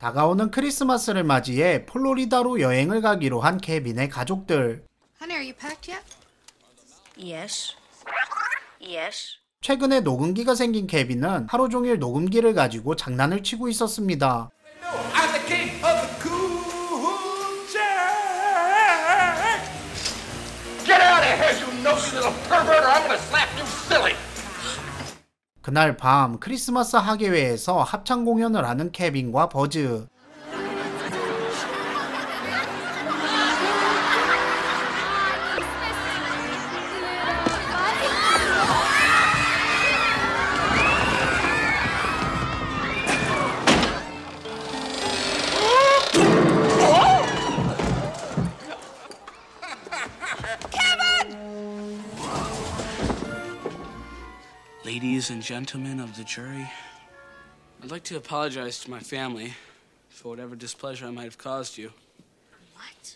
다가오는 크리스마스를 맞이해 플로리다로 여행을 가기로 한 케빈의 가족들. Honey, are you packed yet? Yes. Yes. 최근에 녹음기가 생긴 케빈은 하루 종일 녹음기를 가지고 장난을 치고 있었습니다. I'm the king of the cool jack. Get out of here, you nosy little pervert, or I'm gonna slap. 그날 밤 크리스마스 하계회에서 합창 공연을 하는 케빈과 버즈. Ladies and gentlemen of the jury, I'd like to apologize to my family for whatever displeasure I might have caused you. What?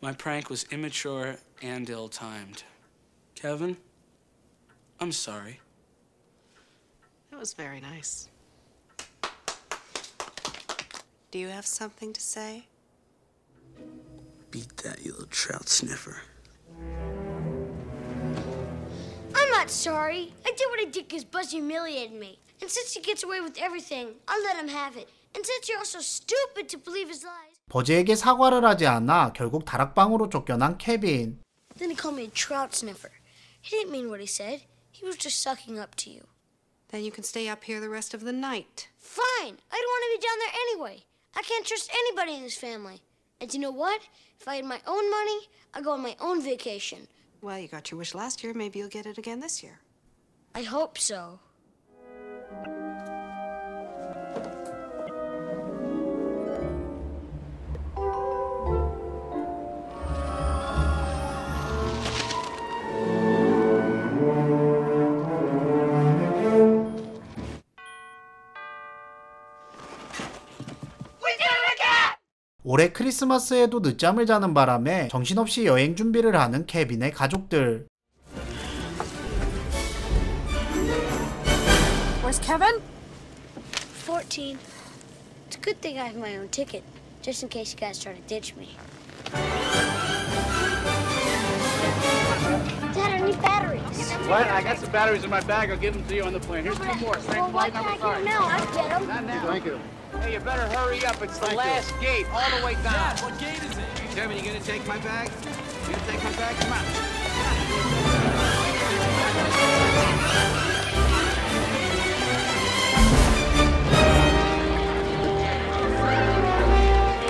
My prank was immature and ill timed. Kevin, I'm sorry. That was very nice. Do you have something to say? Beat that, you little trout sniffer. not sorry. I did what I did because Buzz humiliated me. And since he gets away with everything, I'll let him have it. And since you're also stupid to believe his lies, 버즈에게 사과를 하지 않아 결국 다락방으로 쫓겨난 케빈. then he called me a trout sniffer. He didn't mean what he said. He was just sucking up to you. Then you can stay up here the rest of the night. Fine. I don't want to be down there anyway. I can't trust anybody in this family. And you know what? If I had my own money, I'd go on my own vacation. Well, you got your wish last year. Maybe you'll get it again this year. I hope so. 올해 크리스마스에도 늦잠을 자는 바람에 정신없이 여행 준비를 하는 케빈의 가족들. Where's Kevin? 14. It's a good thing I have my own ticket, just in case you guys try to ditch me. Dad, I need batteries. What? I got some batteries in my bag. I'll give them to you on the plane. Here's two more. Same Well, why flight can't I number get five. them now? I get them. Not now. Thank you. Hey, you better hurry up. It's the Thank you. last gate, all the way down. What gate is it? Kevin, you gonna take my bag? You gonna take my bag? Come on.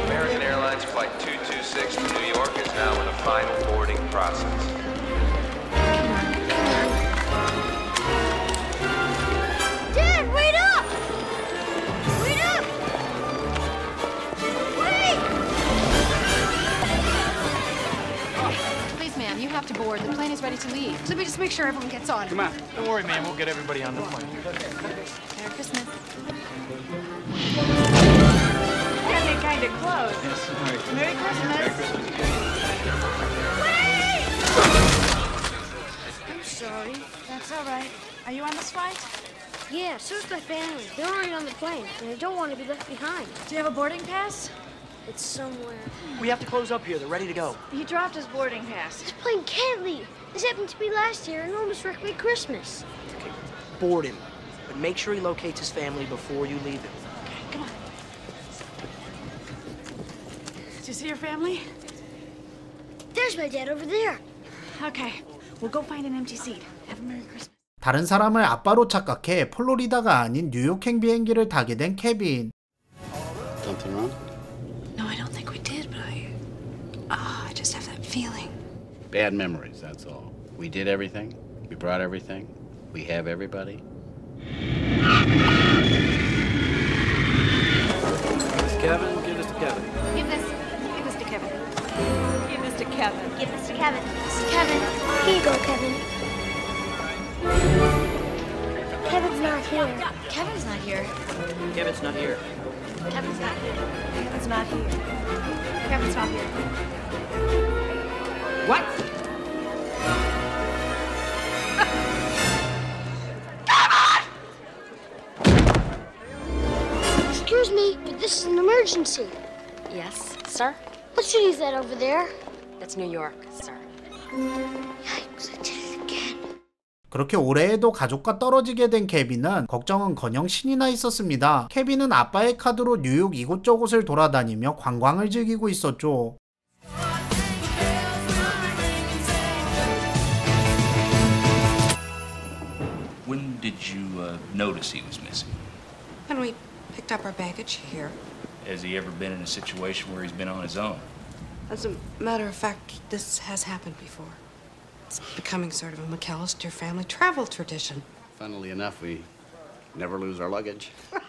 American Airlines Flight 226 to New York is now in a final boarding process. You have to board. The plane is ready to leave. Let me just make sure everyone gets on. Come on. Don't worry, man. We'll get everybody on the plane. Merry Christmas. Getting kind of close. Yes. All right. Merry Christmas. Wait! I'm sorry. That's all right. Are you on this flight? Yeah, so is my family. They're already on the plane, and I don't want to be left behind. Do you have a boarding pass? It's somewhere. We have to close up here. They're ready to go. He dropped his boarding pass. This plane can't leave. This happened to me last year and almost wrecked my Christmas. Okay, board him. But make sure he locates his family before you leave him. Come on. Did you see your family? There's my dad over there. Okay. We'll go find an empty seat. Have a Merry Christmas. 다른 사람을 아빠로 착각해 플로리다가 아닌 뉴욕행 비행기를 타게 된 케빈. Bad memories, that's all. We did everything. We brought everything. We have everybody. Kevin, give this to Kevin. Give this. Give this to Kevin. Give this to Kevin. Give this to Kevin. This is Kevin. Here you go, Kevin. Kevin's not here. Kevin's not here. Kevin's not here. Kevin's not here. Kevin's not here. Kevin's not here. What? Excuse me. But this is an emergency. Yes, sir? What city is that over there? That's New York, sir. Yikes, I did it again. 그렇게 올해에도 가족과 떨어지게 된 케빈은 걱정은 커녕 신이 나 있었습니다. 케빈은 아빠의 카드로 뉴욕 이곳저곳을 돌아다니며 관광을 즐기고 있었죠. did you uh, notice he was missing? When we picked up our baggage here. Has he ever been in a situation where he's been on his own? As a matter of fact, this has happened before. It's becoming sort of a McAllister family travel tradition. Funnily enough, we never lose our luggage.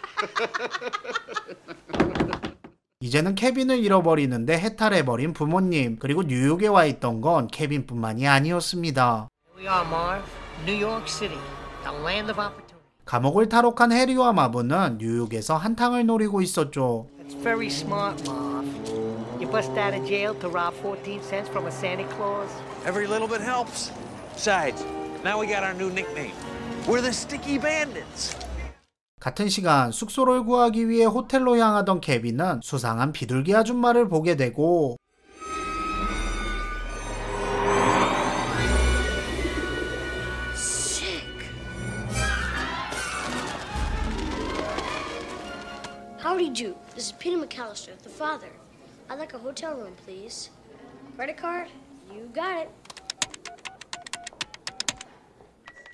이제는 케빈을 잃어버리는데 해탈해버린 부모님 그리고 뉴욕에 와 있던 건 케빈뿐만이 아니었습니다. We are Marv, New York City, The land of opportunity. 감옥을 탈옥한 해리와 마브는 뉴욕에서 한탕을 노리고 있었죠. That's very smart, Marv. You bust out of jail to rob 14 cents from a Santa Claus? Every little bit helps. Besides, now we got our new nickname. We're the Sticky Bandits. 같은 시간 숙소를 구하기 위해 호텔로 향하던 케빈은 수상한 비둘기 아줌마를 보게 되고 Howdy do. This is Peter McAllister, the father. I'd like a hotel room, please. Credit card? You got it.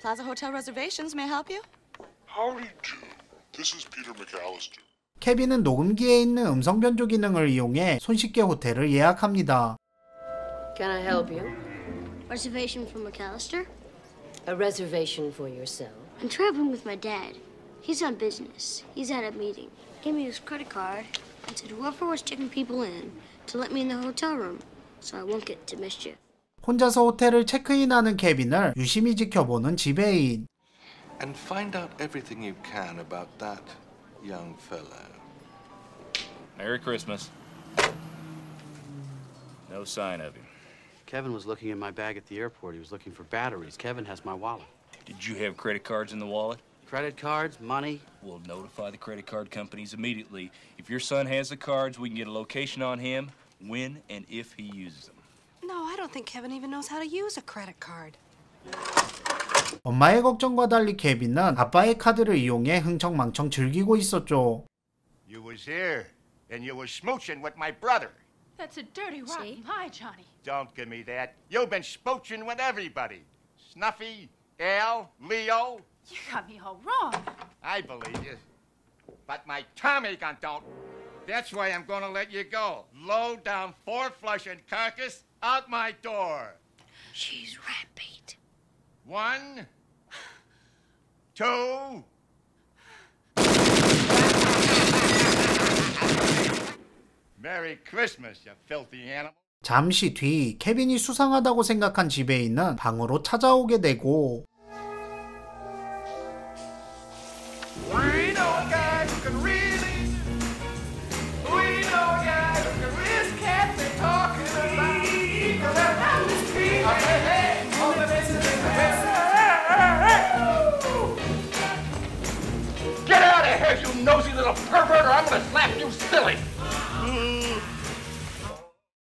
Plaza Hotel reservations. May I help you? Howdy do. This is Peter McAllister. 케빈은 녹음기에 있는 음성 변조 기능을 이용해 손쉽게 호텔을 예약합니다. Can I help you? Reservation for McAllister? A reservation for yourself. I'm traveling with my dad. He's on business. He's at a meeting. Gave me his credit card and said whoever was checking people in to let me in the hotel room so I won't get to mischief. 혼자서 호텔을 체크인하는 케빈을 유심히 지켜보는 지배인. And find out everything you can about that young fellow. Merry Christmas. No sign of him. Kevin was looking in my bag at the airport. He was looking for batteries. Kevin has my wallet. Did you have credit cards in the wallet? Credit cards, money. We'll notify the credit card companies immediately. If your son has the cards, we can get a location on him, when and if he uses them. No, I don't think Kevin even knows how to use a credit card. 엄마의 걱정과 달리 케빈은 아빠의 카드를 이용해 흥청망청 즐기고 있었죠. You was here, and you was smooching with my brother. That's a dirty, rotten lie, Johnny. Don't give me that. You've been smooching with everybody. Snuffy, Al, Leo. You got me all wrong. I believe you. But my Tommy gun don't. That's why I'm gonna let you go. Low down four flushing carcass out my door. She's rat bait. One, two. Merry Christmas, you filthy animal. 잠시 뒤 케빈이 수상하다고 생각한 지배인은 방으로 찾아오게 되고 or I'm gonna slap you silly.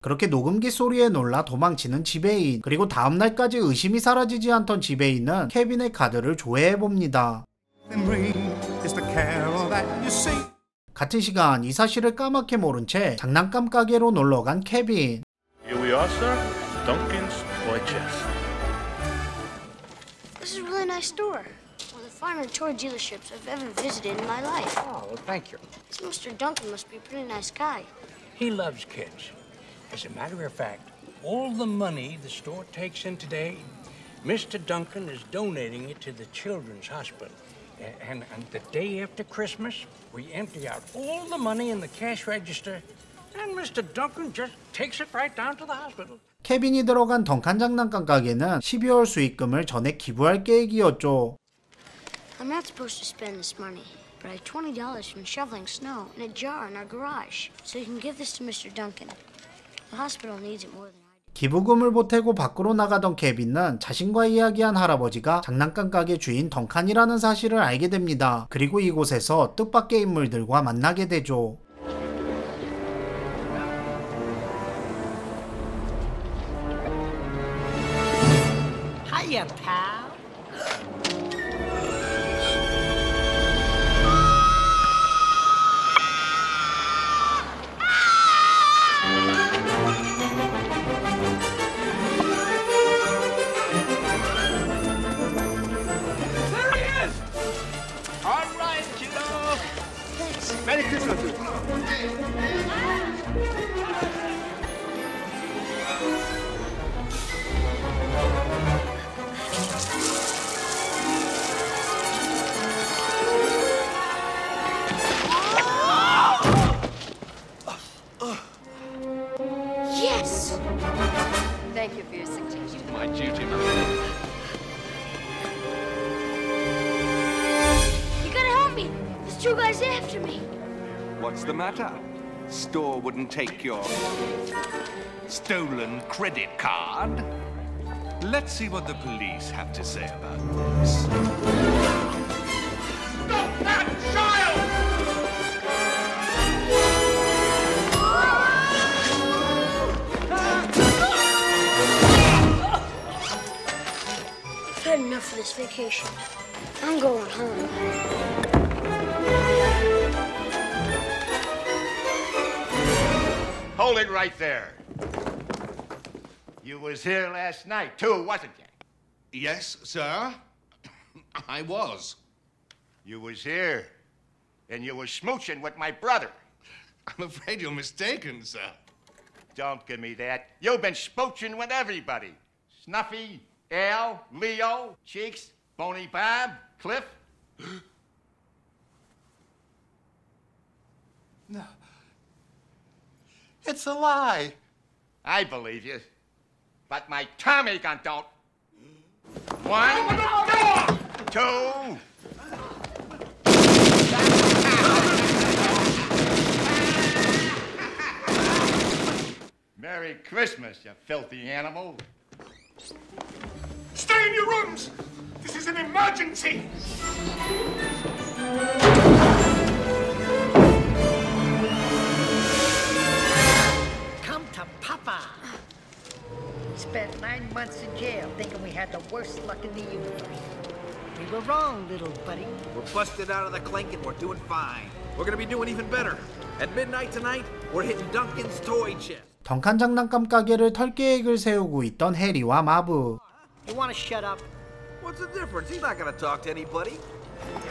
그렇게 녹음기 소리에 놀라 도망치는 지배인 그리고 다음날까지 의심이 사라지지 않던 지배인은 케빈의 카드를 조회해 봅니다. 같은 시간 이 사실을 까맣게 모른 채 장난감 가게로 놀러간 케빈 Here we are, finer toy dealerships I've ever visited in my life. Oh, well, thank you. This Mr. Duncan must be a pretty nice guy. He loves kids. As a matter of fact, all the money the store takes in today, Mr. Duncan is donating it to the Children's Hospital. A- And, and the day after Christmas, we empty out all the money in the cash register, and Mr. Duncan just takes it right down to the hospital. 케빈이 들어간 덩칸 장난감 가게는 12월 수익금을 전액 기부할 계획이었죠. I'm not supposed to spend this money, but I have $20 from shoveling snow in a jar in our garage. So you can give this to Mr. Duncan. The hospital needs it more than. 기부금을 보태고 밖으로 나가던 케빈은 자신과 이야기한 할아버지가 장난감 가게 주인 덩칸이라는 사실을 알게 됩니다. 그리고 이곳에서 뜻밖의 인물들과 만나게 되죠. Hiya, pal. The matter? Store wouldn't take your stolen credit card? Let's see what the police have to say about this. Stop that child! I've had enough of this vacation. I'm going home. Hold it right there. You was here last night, too, wasn't you? Yes, sir. I was. You was here, and you was smooching with my brother. I'm afraid you're mistaken, sir. Don't give me that. You've been smooching with everybody. Snuffy, Al, Leo, Cheeks, Bony Bob, Cliff. No. It's a lie. I believe you. But my Tommy gun don't. One, two. Merry Christmas, you filthy animal. Stay in your rooms! This is an emergency! had the worst luck in the universe. We were wrong, little buddy. We're busted out of the clink and we're doing fine. We're gonna be doing even better. At midnight tonight, we're hitting Duncan's toy chest. 덩칸 장난감 가게를 털 계획을 세우고 있던 해리와 마브. You want to shut up? What's the difference? He's not gonna talk to anybody.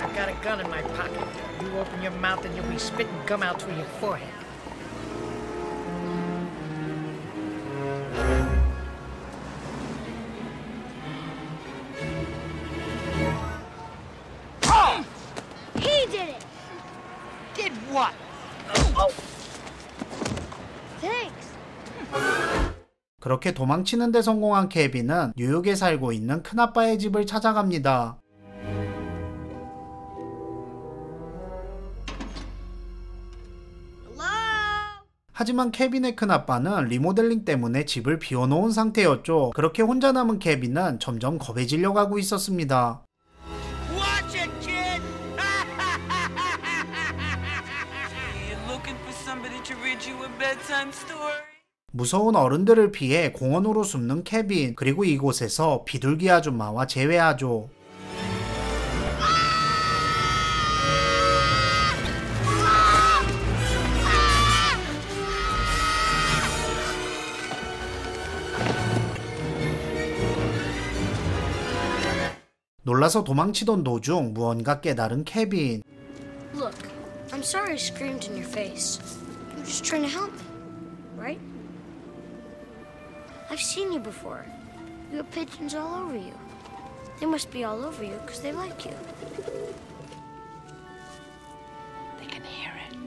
I got a gun in my pocket. You open your mouth and you'll be spitting gum out through your forehead. 그렇게 도망치는 데 성공한 케빈은 뉴욕에 살고 있는 큰아빠의 집을 찾아갑니다. 하지만 케빈의 큰아빠는 리모델링 때문에 집을 비워놓은 상태였죠. 그렇게 혼자 남은 케빈은 점점 겁해지려 가고 있었습니다. Bedtime story? 무서운 어른들을 피해 공원으로 숨는 케빈, 그리고 이곳에서 비둘기 아줌마와 재회하죠. 놀라서 도망치던 도중 무언가 깨달은 케빈. Look, I'm sorry I screamed in your face. You're just trying to help right? I've seen you before. You have pigeons all over you. They must be all over you because they like you. They can hear it.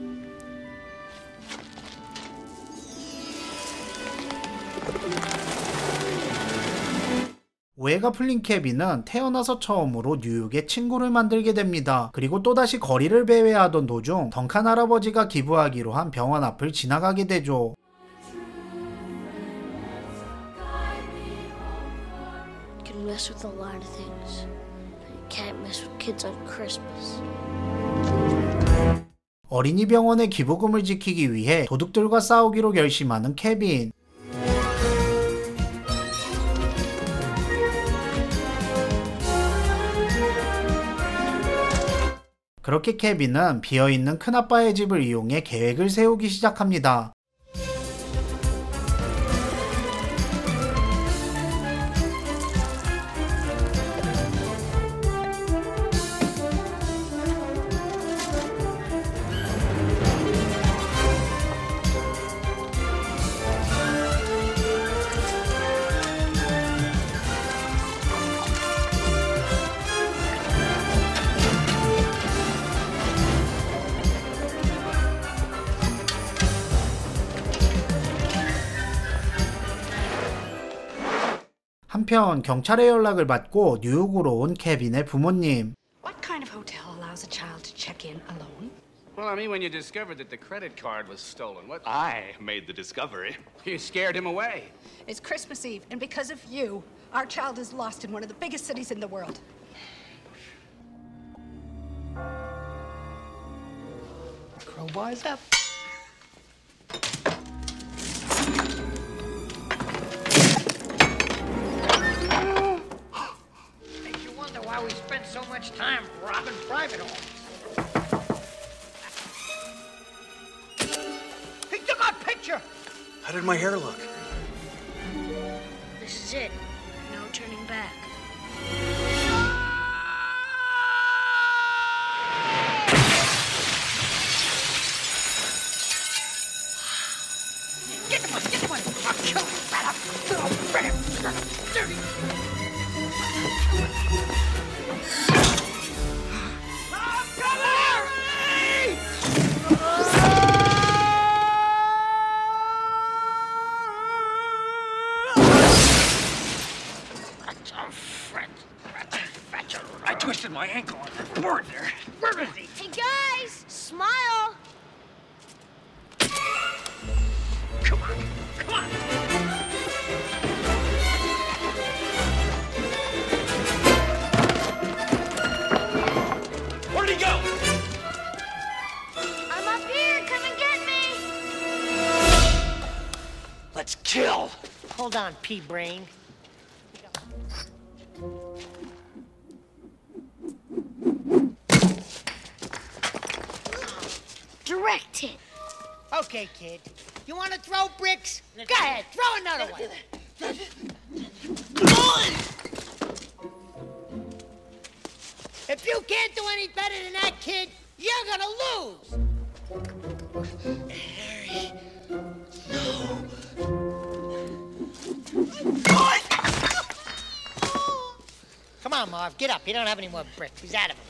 오해가 풀린 케빈은 태어나서 처음으로 뉴욕에 친구를 만들게 됩니다. 그리고 또다시 거리를 배회하던 도중 덩칸 할아버지가 기부하기로 한 병원 앞을 지나가게 되죠. Mess with a lot of things. You can't mess with kids on Christmas. 어린이 병원의 기부금을 지키기 위해 도둑들과 싸우기로 결심하는 케빈. 그렇게 케빈은 비어있는 큰아빠의 집을 이용해 계획을 세우기 시작합니다. 한편 경찰의 연락을 받고 뉴욕으로 온 케빈의 부모님. What kind of hotel allows a child to check in alone? Well, I mean, when you discovered that the credit card was stolen, what? I made the discovery. You scared him away. It's Christmas Eve, and because of you, our child is lost in one of the biggest cities in the world. Crowbar's up. You wonder we spent so much time robbing private homes. He took our picture! How did my hair look? This is it. No turning back. Get the one, get the one! I'll kill you, fella! Oh, fella. Dirty! Pea brain. Direct hit. Okay, kid. You want to throw bricks? Go ahead, throw another one. If you can't do any better than that, kid, you're gonna lose. on, Marv, get up. You don't have any more bricks. He's out of them.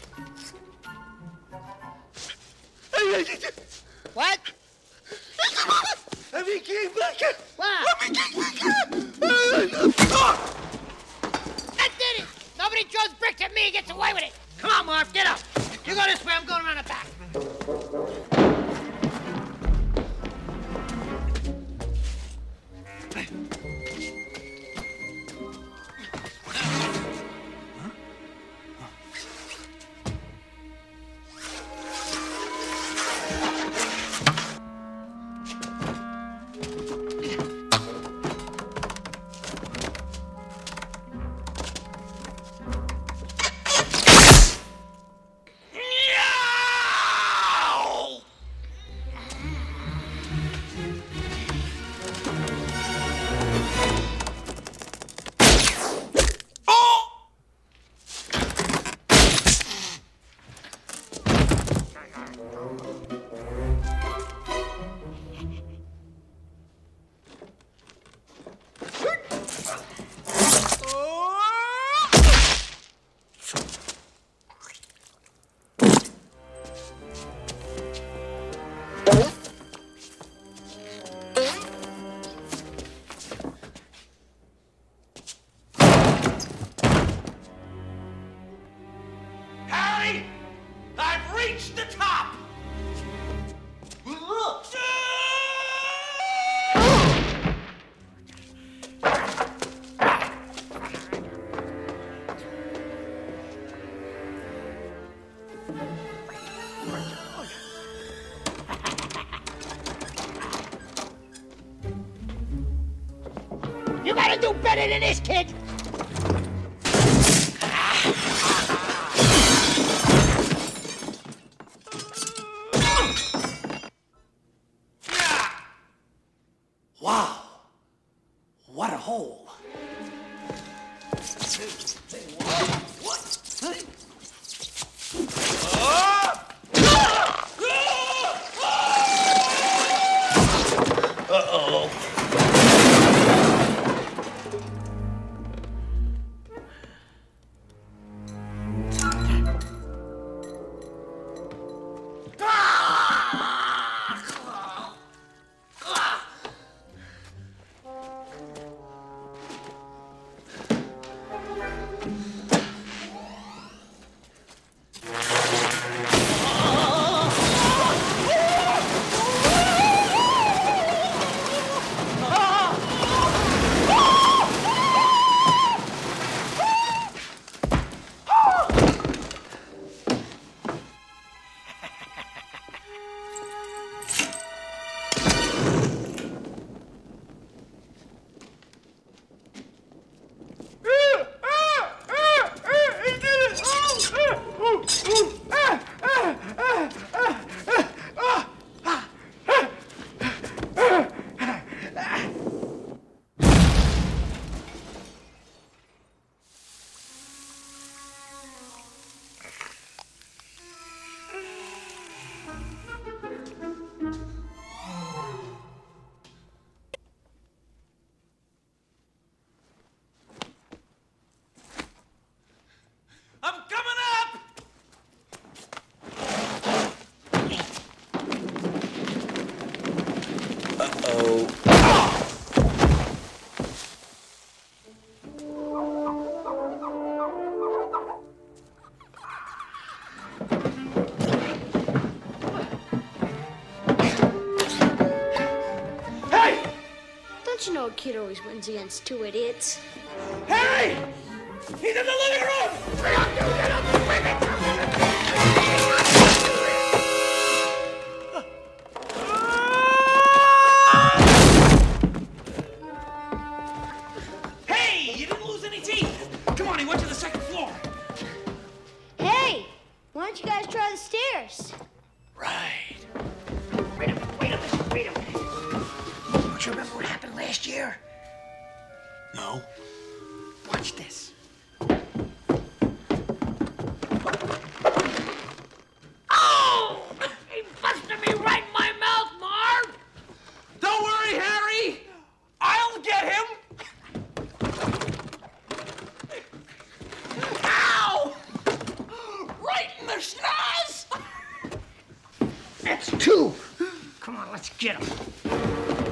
what? Let me get back up. What? Let me get back up. That did it. Nobody throws bricks at me and gets away with it. Come on, Marv, get up. You go this way, I'm going around the back. Hey. I've reached the top. You gotta do better than this, kid! know a kid always wins against two idiots. Harry! He's in the living room! Get up, get up! Come on, let's get him.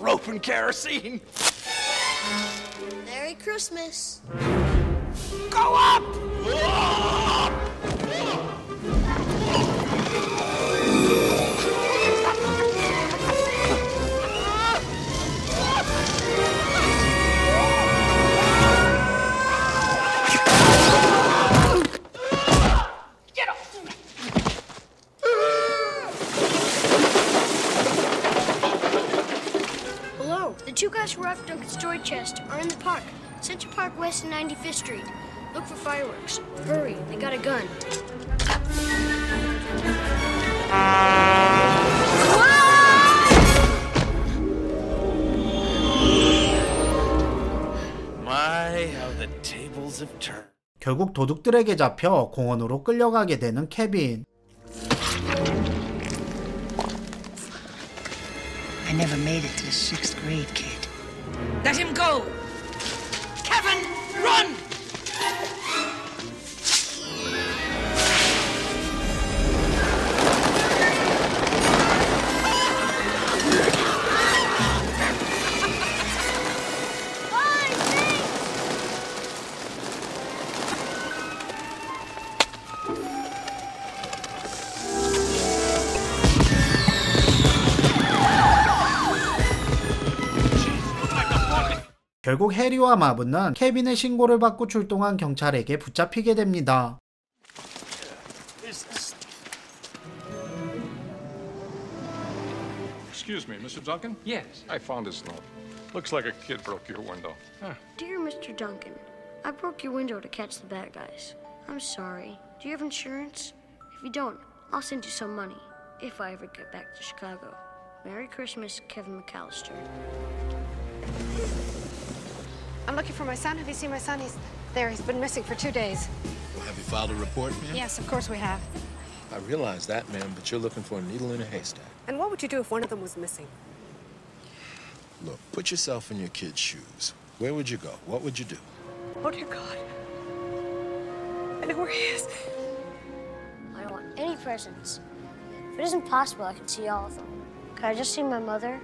rope and kerosene. Merry Christmas. Go up! Central Park West and 95th Street. Look for fireworks. Hurry, they got a gun. My, how the tables have turned. 결국 도둑들에게 잡혀 공원으로 끌려가게 되는 케빈. I never made it to the sixth grade, kid. Let him go! Run! 결국 해리와 마브는 케빈의 신고를 받고 출동한 경찰에게 붙잡히게 됩니다. Excuse me, Mr. Duncan? Yes. I found this note. Looks like a kid broke your window. Dear Mr. Duncan, I broke your window to catch the bad guys. I'm sorry. Do you have insurance? If you don't, I'll send you some money if I ever get back to Chicago. Merry Christmas, Kevin McAllister. I'm looking for my son. Have you seen my son? He's there. He's been missing for two days. Well, have you filed a report, ma'am? Yes, of course we have. I realize that, ma'am, but you're looking for a needle in a haystack. And what would you do if one of them was missing? Look, put yourself in your kid's shoes. Where would you go? What would you do? Oh, dear God. I know where he is. I don't want any presents. If it isn't possible, I can see all of them. Can I just see my mother?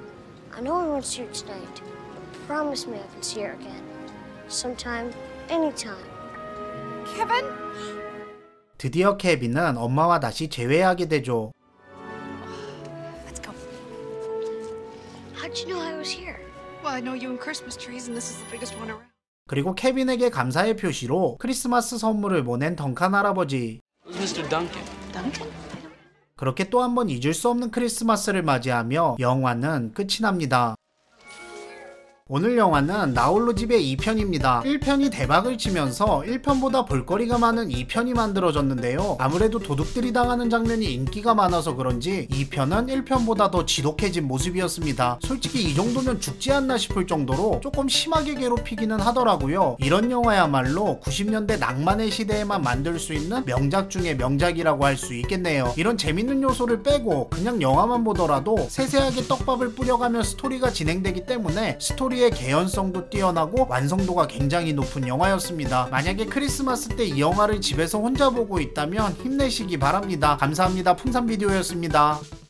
I know I won't see her tonight, but promise me I can see her again. Sometime, anytime. Kevin? 드디어 케빈은 엄마와 다시 재회하게 되죠. How'd you know I was here? Well, I know you in Christmas trees, and this is the biggest one around. 그리고 케빈에게 감사의 표시로 크리스마스 선물을 보낸 덩칸 할아버지. Who's Mr. Duncan? Duncan? 그렇게 또 한 번 잊을 수 없는 크리스마스를 맞이하며 영화는 끝이 납니다. 오늘 영화는 나홀로 집의 2편입니다. 1편이 대박을 치면서 1편보다 볼거리가 많은 2편이 만들어졌는데요. 아무래도 도둑들이 당하는 장면이 인기가 많아서 그런지 2편은 1편보다 더 지독해진 모습이었습니다. 솔직히 이 정도면 죽지 않나 싶을 정도로 조금 심하게 괴롭히기는 하더라고요. 이런 영화야말로 90년대 낭만의 시대에만 만들 수 있는 명작 중의 명작이라고 할 수 있겠네요. 이런 재밌는 요소를 빼고 그냥 영화만 보더라도 세세하게 떡밥을 뿌려가며 스토리가 진행되기 때문에 스토리의 개연성도 뛰어나고 완성도가 굉장히 높은 영화였습니다. 만약에 크리스마스 때 이 영화를 집에서 혼자 보고 있다면 힘내시기 바랍니다. 감사합니다. 풍산 비디오였습니다.